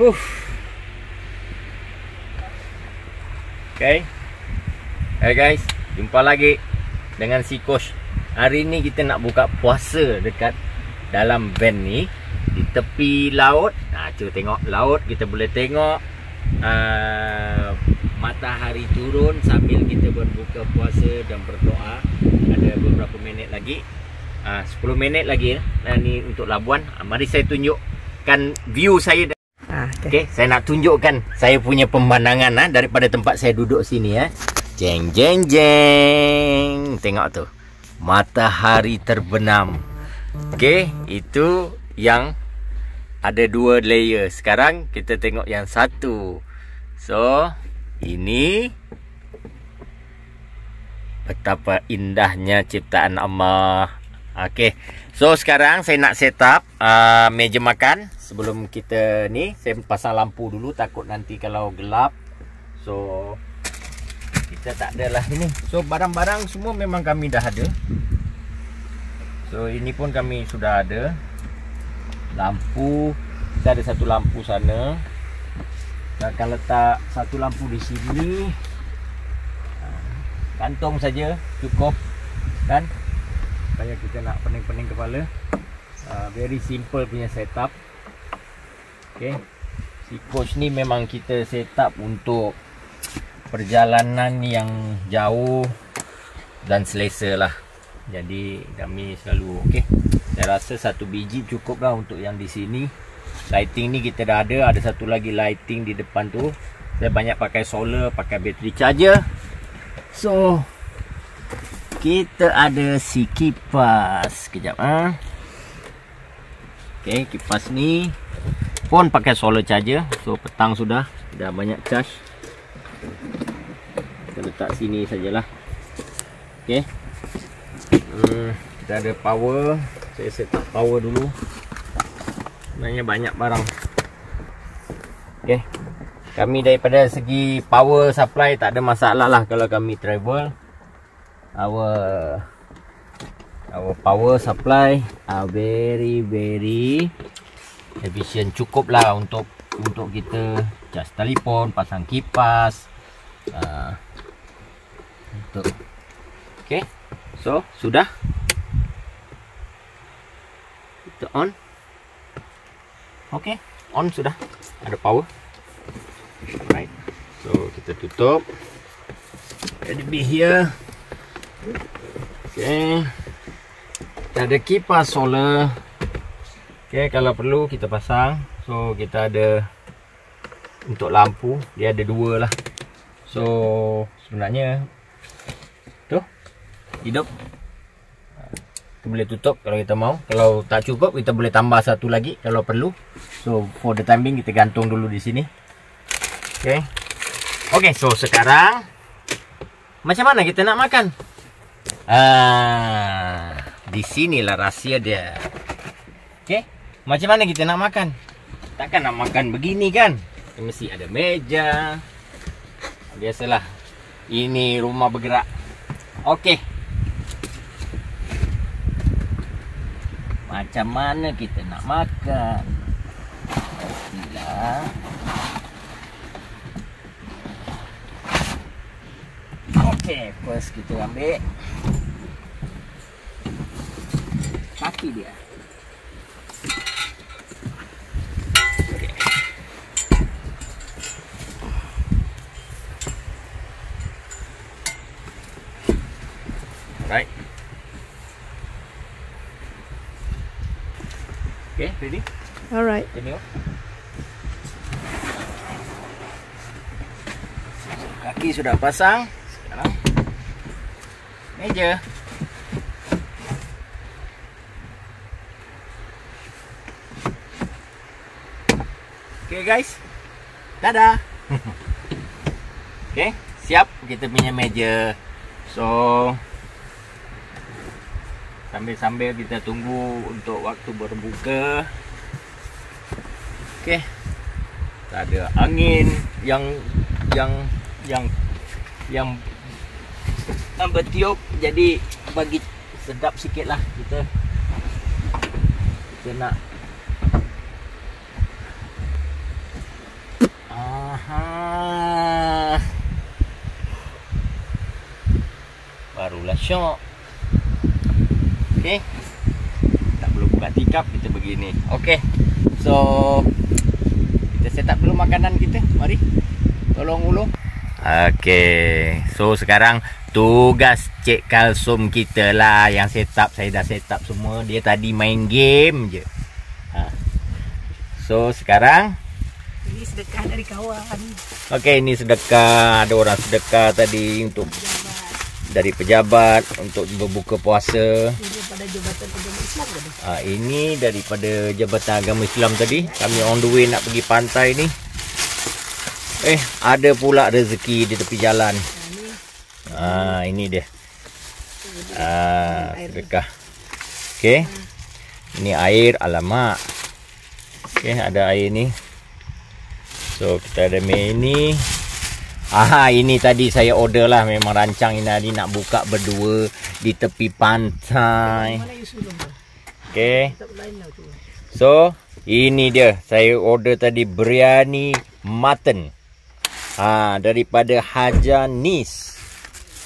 Huh. Okay. Hey guys, jumpa lagi dengan si coach. Hari ni kita nak buka puasa dekat dalam van ni di tepi laut. Nah, cuba tengok laut kita boleh tengok uh, matahari turun sambil kita berbuka puasa dan berdoa. Ada beberapa minit lagi. Uh, 10 minit lagi ya. Nah, ni untuk Labuan. Uh, mari saya tunjukkan view saya Ah, Okey, okay. saya nak tunjukkan saya punya pemandangan ha, daripada tempat saya duduk sini ya. Jeng jeng jeng. Tengok tu. Matahari terbenam. Okey, itu yang ada dua layer. Sekarang kita tengok yang satu. So, ini betapa indahnya ciptaan Allah. Okey. So sekarang saya nak set up uh, meja makan sebelum kita ni saya pasang lampu dulu takut nanti kalau gelap. So kita tak ada lah ini. So barang-barang semua memang kami dah ada. So ini pun kami sudah ada. Lampu kita ada satu lampu sana. Kita akan letak satu lampu di sini. Kantong saja cukup kan? Saya kita nak pening-pening kepala uh, Very simple punya setup Okay. Si coach ni memang kita set up untuk Perjalanan yang jauh Dan selesa lah. Jadi kami selalu okay. Saya rasa satu biji cukup lah untuk yang di sini. Lighting ni kita dah ada. Ada satu lagi lighting di depan tu. Saya banyak pakai solar Pakai battery charger. So kita ada si kipas. Kejap ha? Okay kipas ni Pun pakai solar charger. So petang sudah. Dah banyak charge. Kita letak sini sajalah. Okay hmm, Kita ada power. Saya set up power dulu. Sebenarnya banyak barang. Okay kami daripada segi power supply tak ada masalah lah kalau kami travel. Our our power supply are very very efficient cukup lah untuk untuk kita charge telefon pasang kipas uh, untuk okay. So sudah? Kita on? Okay on sudah. Ada power? Right so kita tutup. Let it be here. Okay. Kita ada kipas solar. Okay, kalau perlu kita pasang. So, kita ada untuk lampu. Dia ada dua lah. So, sebenarnya tu hidup. Kita boleh tutup kalau kita mau. Kalau tak cukup, kita boleh tambah satu lagi kalau perlu. So, for the time being, kita gantung dulu di sini. Okay. Okay, so sekarang macam mana kita nak makan? Ah, di sinilah rahsia dia. Okey, macam mana kita nak makan? Takkan nak makan begini kan? Mesti ada meja. Biasalah. Ini rumah bergerak. Okey. Macam mana kita nak makan? Bismillah. Okey, first kita ambil kaki dia. Right. Okay, ready? Alright. Tengok. Kaki sudah pasang. Sekarang meja. Okay guys. Dadah. okay, siap kita punya meja. So sambil-sambil kita tunggu untuk waktu berbuka. Okey. Tak ada angin yang yang yang yang yang bertiup. Jadi bagi sedap sikit lah kita. Kita nak aha. Barulah syok. Okey. Tak perlu buka tikap kita begini. Okey. So kita set up dulu makanan kita. Mari. Tolong ulung. Okey. So sekarang tugas Cik Kalsum kita lah yang set up. Saya dah set up semua. Dia tadi main game je. Ha. So sekarang Ini sedekah dari kawan. Okey ini sedekah. Ada orang sedekah tadi untuk dari pejabat untuk berbuka puasa. Ini pada Jabatan Agama Islam? Ha, ini daripada Jabatan Agama Islam tadi. Kami on the way nak pergi pantai ni. Eh, ada pula rezeki di tepi jalan. Ha, ni Ha, ini dia. Ah, sedekah. Okey. Ini air alamak. Okey, ada air ni. So, kita ada mie ni. Ah, ini tadi saya order lah memang rancang ini tadi nak buka berdua di tepi pantai. Okey. Tu. So, ini dia. Saya order tadi biryani mutton. Ha, daripada Hajanis.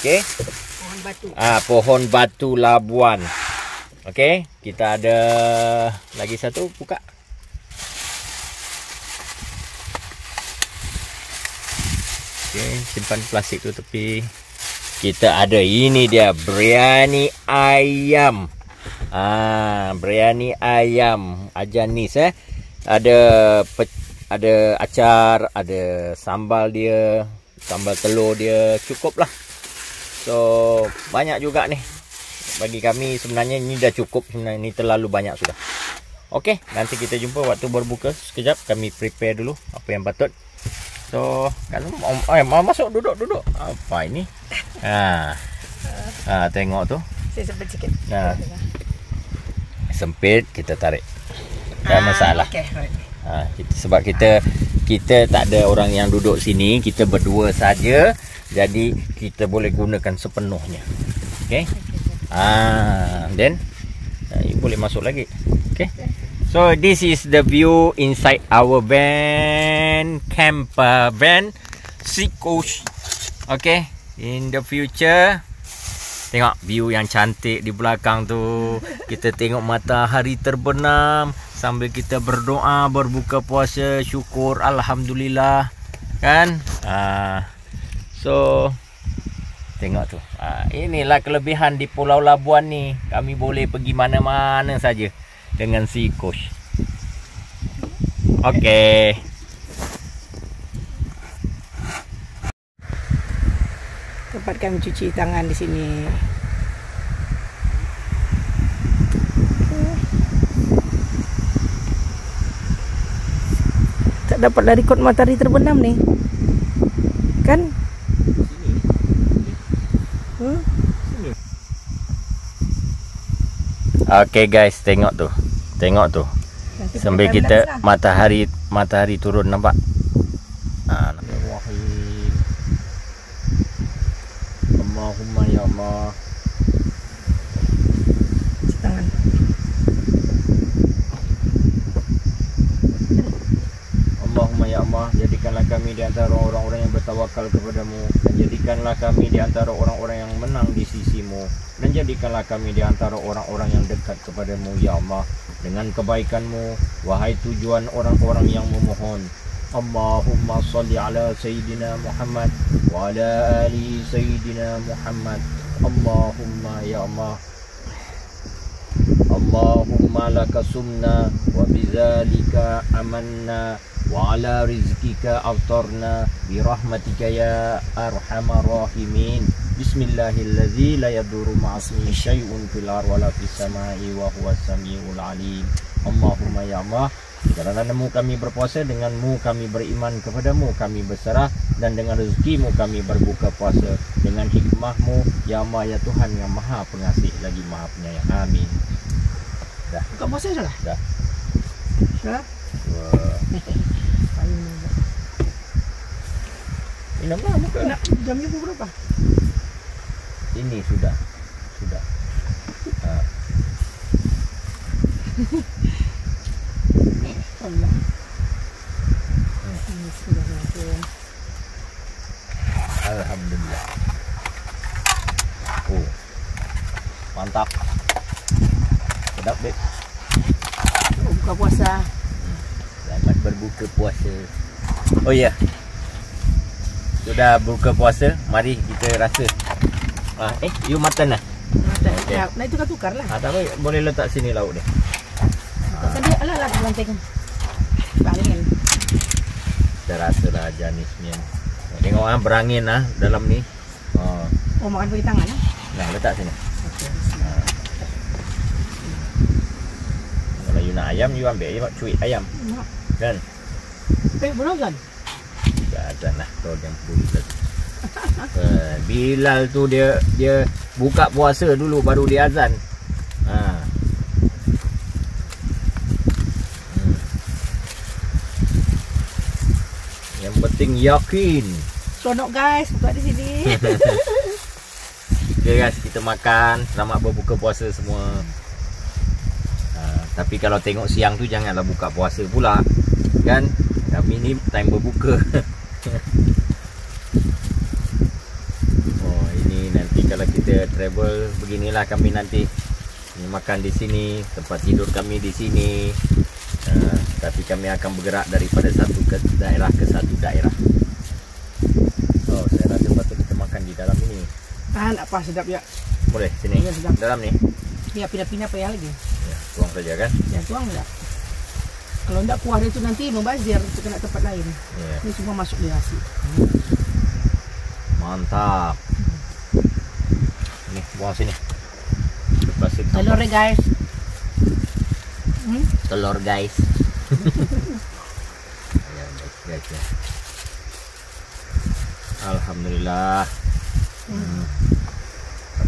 Okey. Pohon batu. Ah, pohon batu Labuan. Okey, kita ada lagi satu buka. Okey, simpan plastik tu tepi. Kita ada ini dia biryani ayam. Ah, biryani ayam ajanis eh. Ada ada acar, ada sambal dia, sambal telur dia, cukup lah. So banyak juga nih Bagi kami sebenarnya ini dah cukup Sebenarnya ini terlalu banyak sudah Okey nanti kita jumpa waktu berbuka Sekejap kami prepare dulu Apa yang patut So kan oh, eh, masuk duduk duduk Apa ini ha. ha tengok tu Saya sempat sikit. Nah. Sempit kita tarik Tak masalah Okay, right. Ha, kita, sebab kita kita tak ada orang yang duduk sini, kita berdua saja. Jadi kita boleh gunakan sepenuhnya. Okey. Ah, then you boleh masuk lagi. Okey. So this is the view inside our van camper van Sikoshi. Okay, in the future Tengok view yang cantik di belakang tu. Kita tengok matahari terbenam sambil kita berdoa, berbuka puasa, syukur alhamdulillah. Kan? Ah. So tengok tu. Ah, inilah kelebihan di Pulau Labuan ni. Kami boleh pergi mana-mana saja dengan si coach. Okey. Tempat kami cuci tangan di sini. Tak dapat lari kot matahari terbenam ni. Kan? Hmm? Okey guys, tengok tu. Tengok tu. Sambil kita lah. matahari matahari turun nampak. Ha, nampak. Wahai. Allahumma ya Allah. Tangan. Allahumma ya Allah, jadikanlah kami di antara orang-orang yang bertawakal kepadamu dan jadikanlah kami di antara orang-orang yang menang di sisimu dan jadikanlah kami di antara orang-orang yang dekat kepadamu ya Allah dengan kebaikanmu wahai tujuan orang-orang yang memohon. Allahumma salli ala Sayyidina Muhammad wa ala ali Sayyidina Muhammad. Allahumma ya Allah. Allahumma laka sumna wa bizalika amanna wa ala rizkika aftarna bi rahmatika ya arhamar rahimin Bismillahilladzi la yadurru ma'asmi syai'un fil ar wa la fis samai wa huwas samiul alim Allahumma ya Allah kerana namamu kami berpuasa denganmu kami beriman kepadamu kami berserah dan dengan rezekimu kami berbuka puasa dengan hikmahmu ya Allah ya Tuhan yang maha pengasih lagi maha penyayang amin Buka puasa? Dah. Wah. Paling mudah. Minumlah muka. Nak jamnya pukul berapa? Ini sudah. Sudah. Allah. Hmm. Alhamdulillah. Oh. Mantap. Sedap, Beb. Oh, buka puasa. Selamat berbuka puasa. Oh ya. Sudah buka puasa, mari kita rasa. Ah, eh, you makan lah. Nah, okay. nah itu kan tukar lah. Ah, tak apa, boleh letak sini lauk dia. Tukar dia alah lah lantai kan. Baringin. Kita rasa lah jenisnya. Tengok ah berangin ah dalam ni. Oh, Oh makan pakai tangan ah. nah letak sini. Okey. Kalau you nak ayam, you ambil ayam, cuit ayam. Nak. Kan? Eh, belum kan? Tidak azan lah Kau yang Bilal uh, Bilal tu dia Dia buka puasa dulu Baru dia azan. Ha. Hmm. Yang penting yakin. Sonok guys, buka di sini. Okay guys kita makan. Selamat berbuka puasa semua. Ha, Tapi kalau tengok siang tu Janganlah buka puasa pula. Kan? Kami ni time berbuka kalau kita travel Beginilah kami nanti Makan di sini Tempat tidur kami di sini ha, Tapi kami akan bergerak Daripada satu ke daerah ke satu daerah Oh saya rasa patut kita makan di dalam ini Tahan apa sedap ya. boleh sini. Ya, sedap. Dalam ni. Biar pindah-pindah payah lagi. Ya, tuang saja kan. Ya tuang enggak. Kalau enggak kuah dia tu nanti membazir ke kena tempat lain. Ya. Ini semua masuk di nasi. Mantap. Buang sini. Lepas Telur guys. Hmm? telur guys. ya, guys, guys ya. Alhamdulillah. Hmm.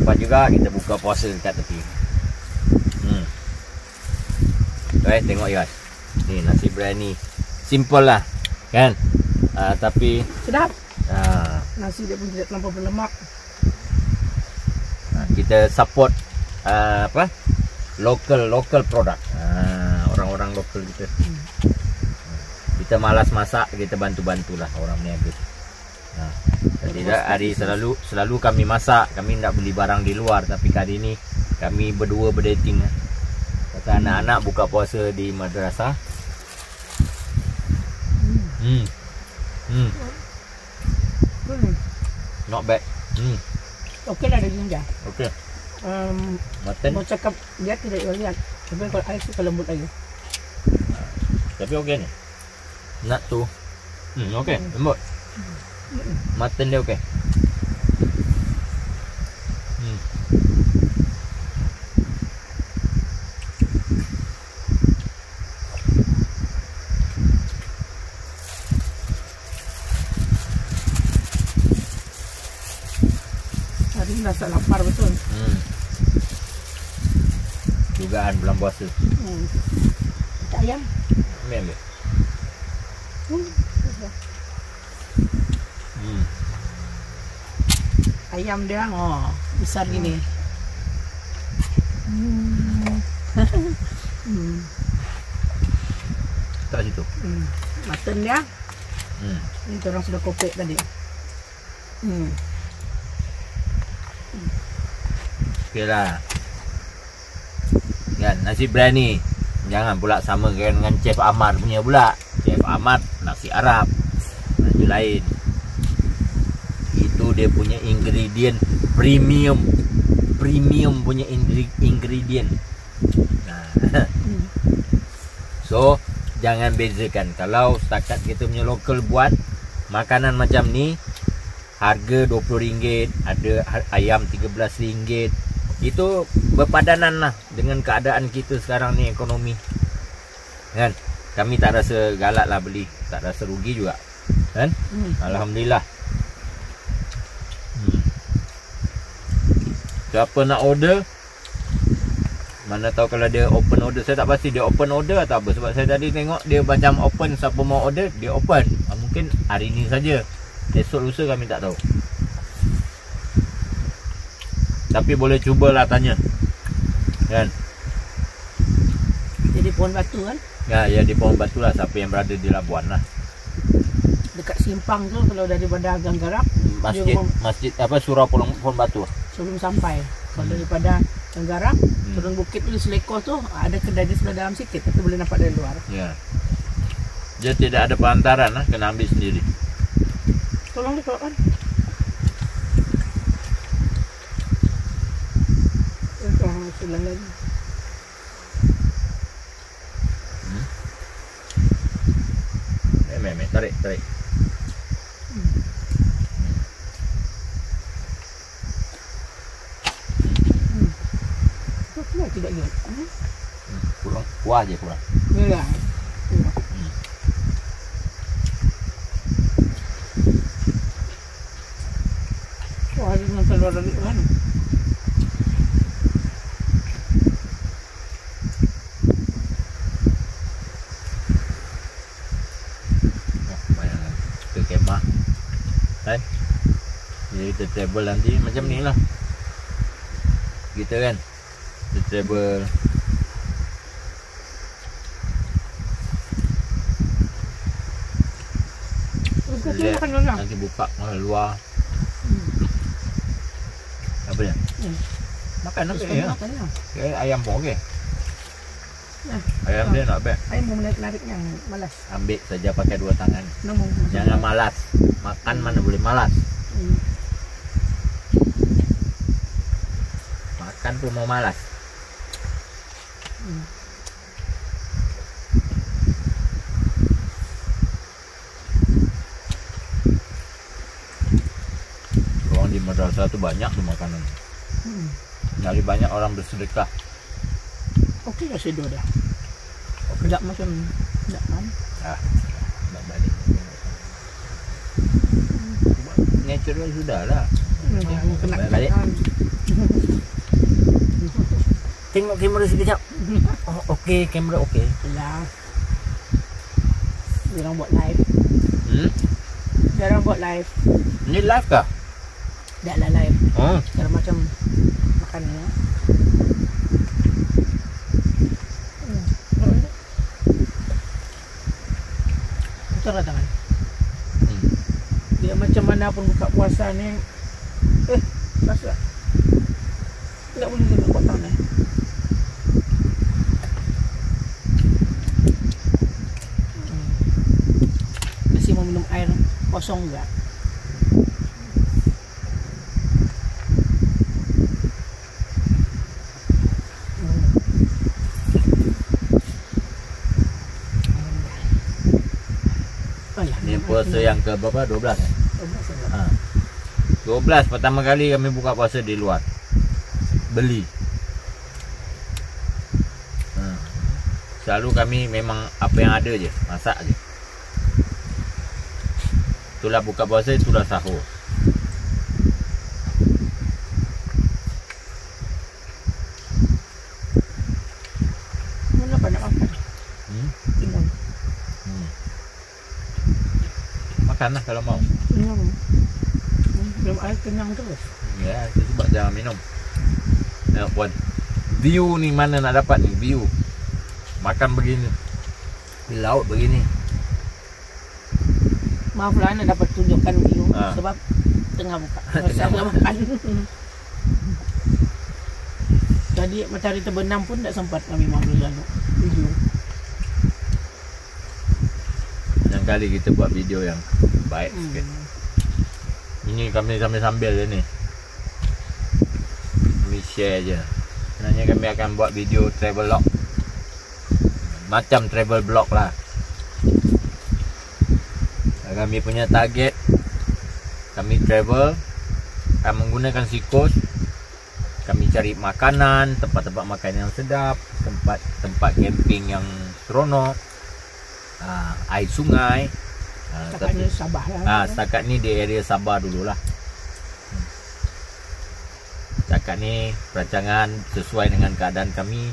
Dapat juga kita buka puasa dekat tepi. Hmm. Guys, tengok guys. Ni nasi biryani. Simple lah. Kan? Uh, tapi Sedap. uh, Nasi dia pun tidak terlampau berlemak. Kita support uh, apa? Local local product. Uh, orang-orang lokal kita. Hmm. kita malas masak kita bantu-bantulah orang niaga ha. tidak hari selalu selalu kami masak. Kami tidak beli barang di luar tapi kali ini kami berdua berdating ah. kata anak-anak buka puasa di madrasah. Hmm. Hmm. Hmm. not bad. Hmm Okey lah dia jinja. okey Um, mutton mau cakap dia tidak lihat. Tapi kalau air suka lembut lagi. Tapi okey ni. Nak tu. Hmm, okey. Lembut. Mutton dia okey. Rasa lapar betul. Hmm. Dugaan bulan puasa. Hmm. Tak ayam. Ambil ambil. Hmm. Hmm. Ayam dia oh besar gini. Hmm. hmm. Tak situ. Hmm. Mutton dia. Hmm. Ini orang sudah kopek tadi. Hmm. Okey lah. Kan nasi biryani. Jangan pula sama dengan Chef Ahmad punya pula. Chef Ahmad nasi Arab. Nasi lain. Itu dia punya ingredient premium. Premium punya ingre- ingredient. So jangan bezakan Kalau setakat kita punya lokal buat Makanan macam ni Harga RM20 Ada ha- ayam RM13 Itu berpadanan lah Dengan keadaan kita sekarang ni ekonomi. Kan? Kami tak rasa galak lah beli. Tak rasa rugi juga. Kan? Hmm. Alhamdulillah. Hmm. Siapa nak order? Mana tahu kalau dia open order. Saya tak pasti dia open order atau apa. Sebab saya tadi tengok dia macam open Siapa mau order dia open. Ah, Mungkin hari ni saja. Esok lusa kami tak tahu Tapi boleh cubalah tanya Kan Jadi pohon batu kan. Ya, ya di pohon batu lah Siapa yang berada di Labuan lah Dekat simpang tu kalau daripada Gang Garap Masjid Dia mau- Masjid apa surau pohon, pohon batu sebelum sampai. Kalau daripada Tenggara, Hmm. turun bukit tu di Seleko tu ada kedai di sebelah dalam sikit tapi boleh nampak dari luar. Ya. Dia tidak ada perantaran lah, kena ambil sendiri. Tolong dia sudah lagi. Eh, meh, tarik, tarik. Kenapa tidak gitu? Hmm? Hmm, kurang, kuah je kurang. Ya. Wah, ini dengan telur dari kan? Oh, banyak lah. Ke kemah. Kan? Jadi kita travel nanti macam ni lah. Kita kan. Kita travel. Dulu. Nanti buka luar. Apa dia? Hmm. Makan apa ya? makan ya. Okay, ayam pun okey. Ya. Ayam dia nak bad. Ayam mau menarik narik yang malas. Ambil saja pakai dua tangan. Jangan malas. Makan mana boleh malas. Hmm. Makan pun mau malas. Hmm. Orang di madrasah tu banyak tu makanan. Hmm. Nyari banyak orang bersedekah. Okey lah sedo dah. Tidak macam tidak kan? Ah, nak balik. Natural sudah lah. Hmm, jangan kena Balik. Tengok kamera sekejap. Oh, okey, kamera okey. Lah. Dia orang buat live. Hmm? Dia orang buat live. Ni live kah? Tak lah live. Oh, Cara macam makan ya. Betul lah tangan. hmm. Dia macam mana pun buka puasa ni. Eh, rasa. Tak boleh tengok potong ni. Hmm. Masih mau minum air kosong enggak? Oh, ya. ni puasa yang ke berapa? 12 eh? Oh, puasa enggak? Ha. 12 pertama kali kami buka puasa di luar. Beli. Ha. Selalu kami memang apa yang ada je, masak je. Itulah buka puasa, itulah sahur. Mana banyak makan? Hmm? Hmm. Makanlah kalau mau. Kenyang. Hmm, Minum air kenyang terus. Ya, itu sebab jangan minum. Tengok puan. View ni mana nak dapat ni? View. Makan begini. Di laut begini. Maaf lah nak dapat tunjukkan view Ah. sebab tengah buka. Tengah makan. Tadi matahari terbenam pun tak sempat kami mau lalu video. Yang kali kita buat video yang baik Hmm. sikit. Ini kami sambil-sambil je ni. Kami share je. Sebenarnya kami akan buat video travel log. Macam travel blog lah. Kami punya target kami travel akan menggunakan sikos kami cari makanan, tempat-tempat makan yang sedap, tempat tempat camping yang seronok, uh, air sungai. Uh, Cakap ni Sabah lah. Ah, setakat ni di area Sabah dululah. Hmm. Setakat ni perancangan sesuai dengan keadaan kami.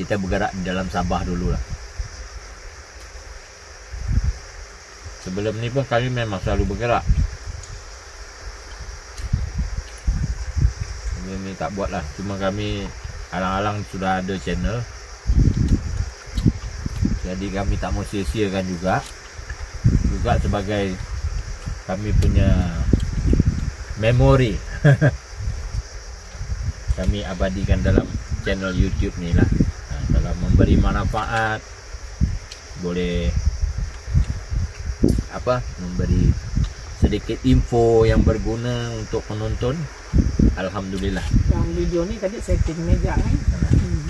Kita bergerak di dalam Sabah dululah. Sebelum ni pun kami memang selalu bergerak. Ini ni tak buat lah. Cuma kami alang-alang sudah ada channel. Jadi kami tak mau sia-siakan juga juga sebagai kami punya memori kami abadikan dalam channel YouTube ni lah. Ha, kalau memberi manfaat boleh apa memberi sedikit info yang berguna untuk penonton alhamdulillah Yang video ni tadi setting meja kan. Hmm.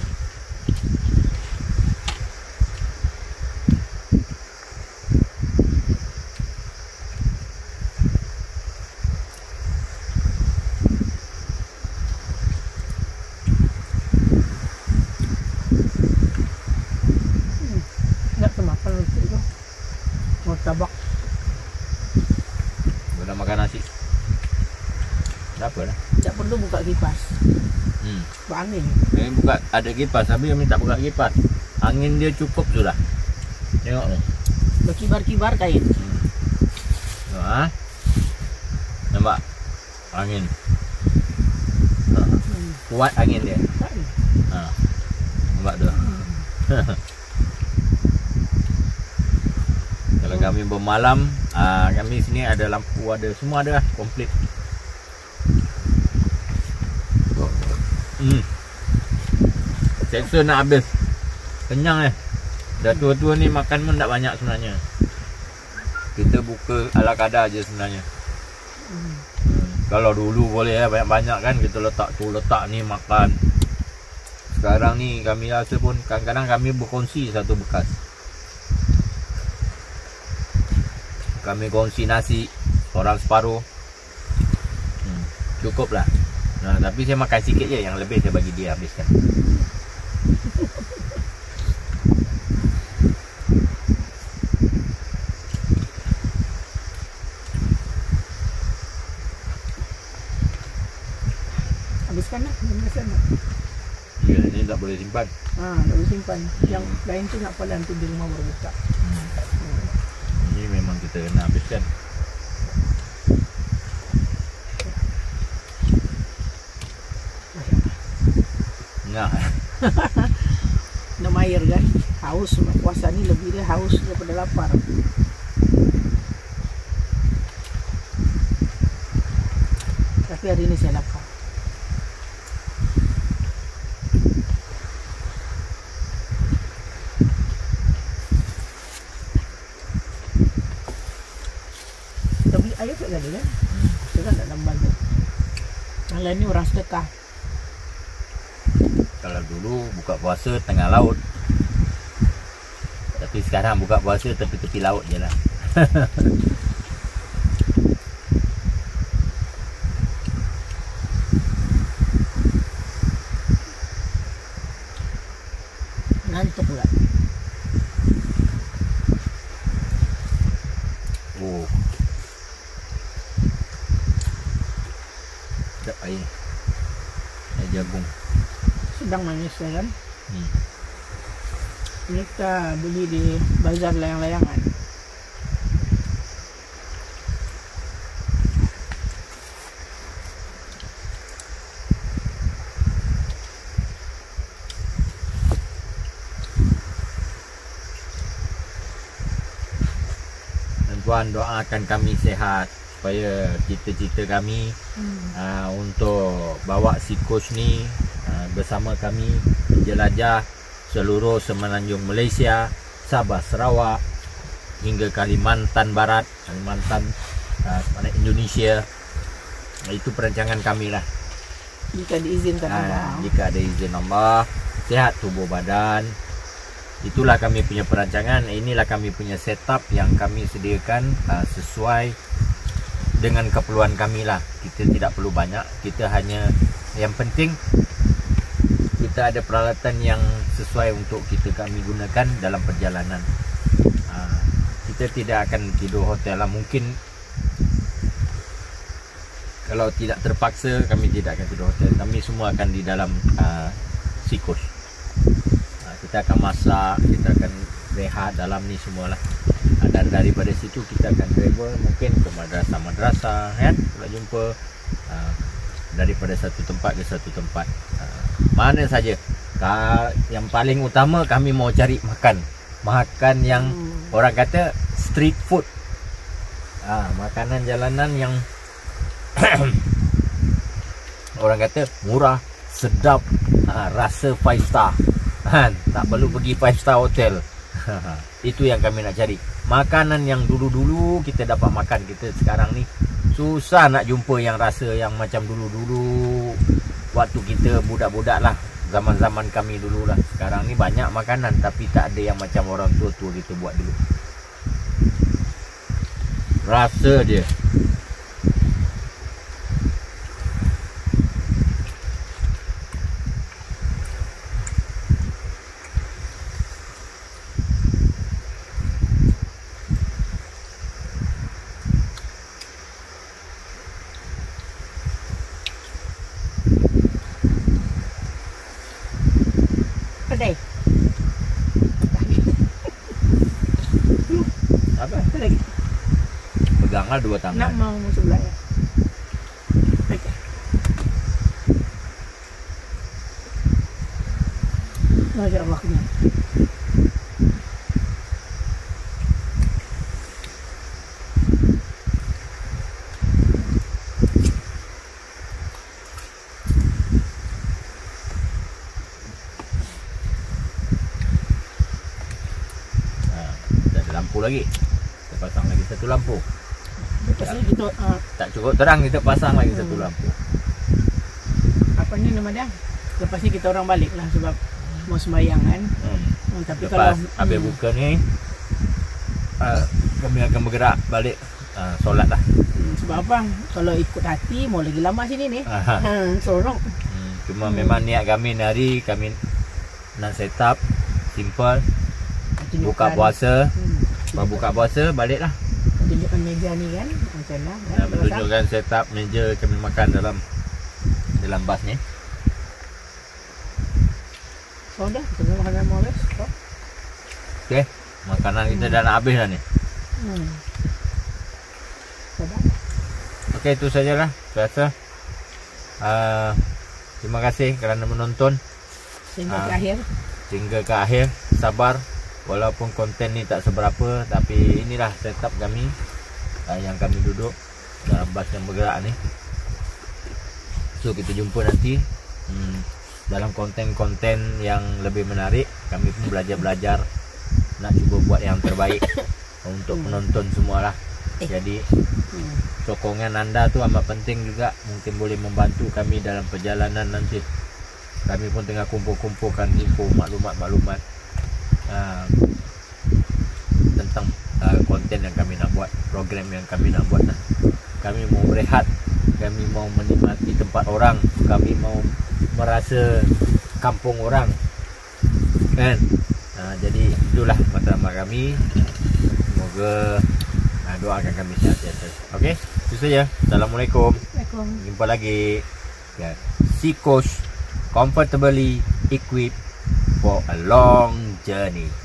Hmm. Nak semakan nanti tu. Martabak. boleh makan nasi tak apa lah Tak perlu buka kipas. hmm. Angin. kami buka ada kipas tapi kami tak buka kipas angin dia cukup sudah tengok ni Berkibar-kibar kain. hmm. ha? nampak angin ha. Kuat angin dia ha. nampak tu Kalau kami bermalam, ah kami sini ada lampu, ada semua ada lah, komplit. Hmm. Seksa nak habis. Kenyang eh. Dah tua-tua ni makan pun tak banyak sebenarnya. Kita buka ala kadar je sebenarnya. Hmm. Kalau dulu boleh eh banyak-banyak kan kita letak tu letak ni makan. Sekarang ni kami rasa pun kadang-kadang kami berkongsi satu bekas. Kami kongsi nasi orang separuh. Hmm. Cukup lah. Nah, tapi saya makan sikit je yang lebih saya bagi dia. Habiskan lah. Habiskan lah. Ya, ini tak boleh simpan. Ha, tak boleh simpan. Yang lain tu nak palan tu di rumah baru buka. Hmm. Ini memang kita kena habiskan. Nah, Minum air kan. Haus puasa ni lebih dia haus daripada lapar. Tapi hari ni saya lapar. Tapi air tak ada kan? Kita kan tak lambat tu. Yang lain ni orang sedekah. kalau dulu buka puasa tengah laut. Tapi sekarang buka puasa tepi-tepi laut je lah. Ngantuk pula. Oh. Sedap air. Air jagung. Sedang manis ya kan? Hmm. Ini kita beli di bazar layang-layangan. Tuan doakan kami sehat supaya cita-cita kami Hmm. uh, untuk bawa si coach ni uh, bersama kami menjelajah seluruh semenanjung Malaysia, Sabah, Sarawak hingga Kalimantan Barat, Kalimantan uh, mana Indonesia. Uh, itu perancangan kami lah. Jika diizinkan Ah, Allah. jika ada izin Allah, sehat tubuh badan. Itulah kami punya perancangan. Inilah kami punya setup yang kami sediakan uh, sesuai dengan keperluan kami lah. Kita tidak perlu banyak. Kita hanya yang penting kita ada peralatan yang sesuai untuk kita kami gunakan dalam perjalanan. Uh, kita tidak akan tidur hotel lah. Mungkin kalau tidak terpaksa kami tidak akan tidur hotel. Kami semua akan di dalam uh, sikus. Uh, kita akan masak, kita akan rehat dalam ni semualah. Uh, dan daripada situ kita akan travel mungkin ke madrasah-madrasah kan. Kalau jumpa uh, daripada satu tempat ke satu tempat. Uh, mana saja. Ka- yang paling utama kami mau cari makan. Makan yang Hmm. orang kata street food. Ah, makanan jalanan yang orang kata murah, sedap ha, rasa 5 star tak perlu pergi 5 star hotel itu yang kami nak cari. Makanan yang dulu-dulu kita dapat makan kita sekarang ni susah nak jumpa yang rasa yang macam dulu-dulu waktu kita budak-budak lah. Zaman-zaman kami dulu lah. Sekarang ni banyak makanan tapi tak ada yang macam orang tua-tua kita buat dulu. Rasa dia Kedai. apa Apa lagi? Peganglah dua Nak tangan mau sebelah ya. Okey. Masya Allah kenyang. ha, tak ada lampu lagi kita pasang lagi satu lampu Lepas ni kita uh, tak cukup terang kita pasang lagi satu Hmm. lampu apa ni nama dia? Lepas ni kita orang balik lah sebab mau sembahyang kan. hmm. Hmm, tapi lepas kalau habis hmm, buka ni uh, kami akan bergerak balik uh, solat lah hmm, sebab apa? Kalau ikut hati mau lagi lama sini ni. Aha. Ha, sorok. Hmm, cuma Hmm. memang niat kami hari kami nak set up simple buka puasa Hmm. Buka puasa balik lah tunjukkan meja ni kan macam mana kan? Nah, menunjukkan set up meja kami makan dalam dalam bas ni So dah, kita makan mau habis. So. Okay Makanan kita dah nak habis dah ni Hmm. Okay itu sajalah Biasa uh, Terima kasih kerana menonton Sehingga Ah. ke akhir. Hingga ke akhir Sabar Walaupun konten ni tak seberapa Tapi inilah setup kami uh, Yang kami duduk Dalam bas yang bergerak ni So kita jumpa nanti hmm, Dalam konten-konten yang lebih menarik Kami pun belajar-belajar Nak cuba buat yang terbaik Untuk Hmm. penonton semualah Eh. Jadi Hmm. sokongan anda tu amat penting juga Mungkin boleh membantu kami dalam perjalanan nanti Kami pun tengah kumpul-kumpulkan info maklumat-maklumat uh, Tentang uh, konten yang kami nak buat Program yang kami nak buat lah. Kami mau berehat Kami mau menikmati tempat orang Kami mau merasa kampung orang Kan uh, Jadi itulah matlamat kami Semoga uh, doakan kami sihat-sihat Okey, itu saja Assalamualaikum Assalamualaikum. Jumpa lagi ya. Sea Coast Comfortably equipped for a long journey.